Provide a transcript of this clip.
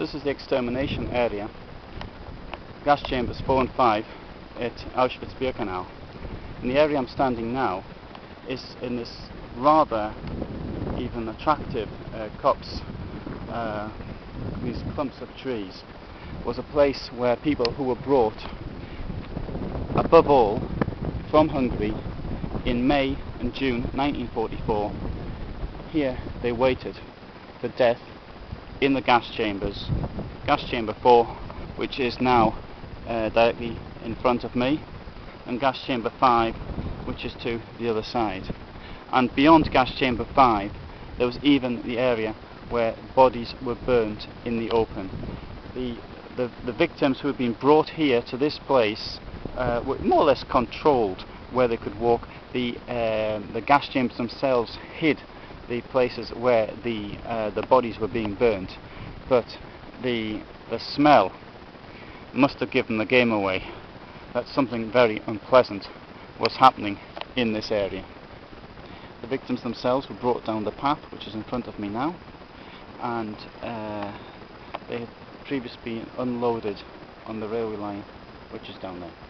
This is the extermination area, gas chambers 4 and 5 at Auschwitz-Birkenau. And the area I'm standing now is in this rather even attractive uh, copse, uh, these clumps of trees, was a place where people who were brought, above all, from Hungary in May and June 1944, here they waited for death in the gas chambers. Gas chamber 4, which is now uh, directly in front of me, and gas chamber 5, which is to the other side. And beyond gas chamber 5, there was even the area where bodies were burnt in the open. The, the, the victims who had been brought here to this place uh, were more or less controlled where they could walk. The, uh, the gas chambers themselves hid the places where the, uh, the bodies were being burnt, but the, the smell must have given the game away that something very unpleasant was happening in this area. The victims themselves were brought down the path, which is in front of me now, and uh, they had previously been unloaded on the railway line, which is down there.